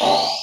Oh.